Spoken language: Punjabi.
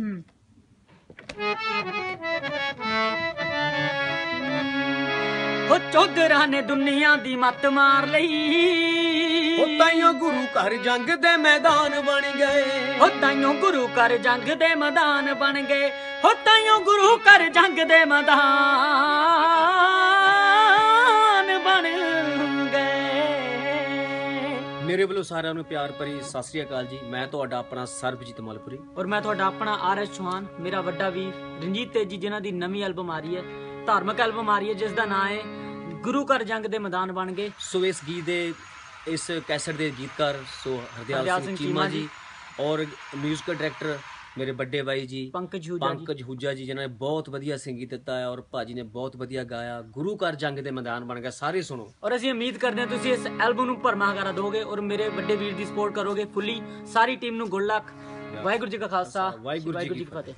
ਹੂੰ। ਹੋ ਚੌਧਰਾਂ ਨੇ ਦੁਨੀਆ ਦੀ ਮੱਤ ਮਾਰ ਲਈ। ਉਹ ਤਾਈਓ ਗੁਰੂ ਘਰ ਜੰਗ ਦੇ ਮੈਦਾਨ ਬਣ ਗਏ। ਹੋ ਤਾਈਓ ਗੁਰੂ ਘਰ ਜੰਗ ਦੇ ਮੈਦਾਨ ਬਣ ਗਏ। ਹੋ ਤਾਈਓ ਗੁਰੂ ਘਰ ਜੰਗ ਦੇ ਮੈਦਾਨ। ਮੇਰੇ ਵੱਲੋਂ ਸਾਰਿਆਂ ਨੂੰ ਪਿਆਰ ਭਰੀ ਸਤਿ ਸ੍ਰੀ ਅਕਾਲ ਜੀ। ਮੈਂ ਤੁਹਾਡਾ ਆਪਣਾ ਸਰਬਜੀਤ ਮਲਪੁਰੀ। ਔਰ ਮੈਂ ਤੁਹਾਡਾ ਆਪਣਾ ਆਰਐਸ ਚੌਹਾਨ ਮੇਰਾ ਵੱਡਾ ਵੀਰ ਰਣਜੀਤ ਤੇਜੀ ਜਿਨ੍ਹਾਂ ਦੀ ਨਵੀਂ ਐਲਬਮ ਆ ਰਹੀ ਹੈ ਧਾਰਮਿਕ ਐਲਬਮ ਆ ਰਹੀ ਹੈ ਜਿਸ ਦਾ ਨਾਮ ਹੈ ਗੁਰੂ ਘਰ ਜੰਗ ਦੇ ਮੈਦਾਨ ਬਣ ਗਏ। ਸੋ ਇਸ ਗੀਤ ਦੇ ਇਸ ਕੈਸਟ ਦੇ ਗੀਤਕਾਰ ਸੋ ਹਰਦਿਆਲ ਸਿੰਘ ਚੀਮਾ ਜੀ। ਔਰ ਮਿਊਜ਼ਿਕ ਡਾਇਰੈਕਟਰ ਮੇਰੇ ਵੱਡੇ ਬਾਈ ਜੀ ਪੰਕਜ ਹੂਜਾ ਜੀ। ਪੰਕਜ ਹੂਜਾ ਜੀ ਜਿਨ੍ਹਾਂ ਨੇ ਬਹੁਤ ਵਧੀਆ ਸੰਗੀਤ ਦਿੱਤਾ ਹੈ ਔਰ ਭਾਜੀ ਨੇ ਬਹੁਤ ਵਧੀਆ ਗਾਇਆ। ਗੁਰੂ ਘਰ ਜੰਗ ਦੇ ਮੈਦਾਨ ਬਣ ਗਿਆ ਸਾਰੇ ਸੁਣੋ। ਔਰ ਅਸੀਂ ਉਮੀਦ ਕਰਦੇ ਹਾਂ ਤੁਸੀਂ ਇਸ ਐਲਬਮ ਨੂੰ ਭਰਮਾ ਕਰਾ ਦੋਗੇ ਔਰ ਮੇਰੇ ਵੱਡੇ ਵੀਰ ਦੀ ਸਪੋਰਟ ਕਰੋਗੇ ਫੁੱਲੀ। ਸਾਰੀ ਟੀਮ ਨੂੰ ਗੁੱਡ ਲੱਕ। ਵਾਹਿਗੁਰੂ ਜੀ ਕਾ ਖਾਲਸਾ। ਵਾਹਿਗੁਰੂ ਜੀ ਕੀ ਕੀ ਫਤਿਹ।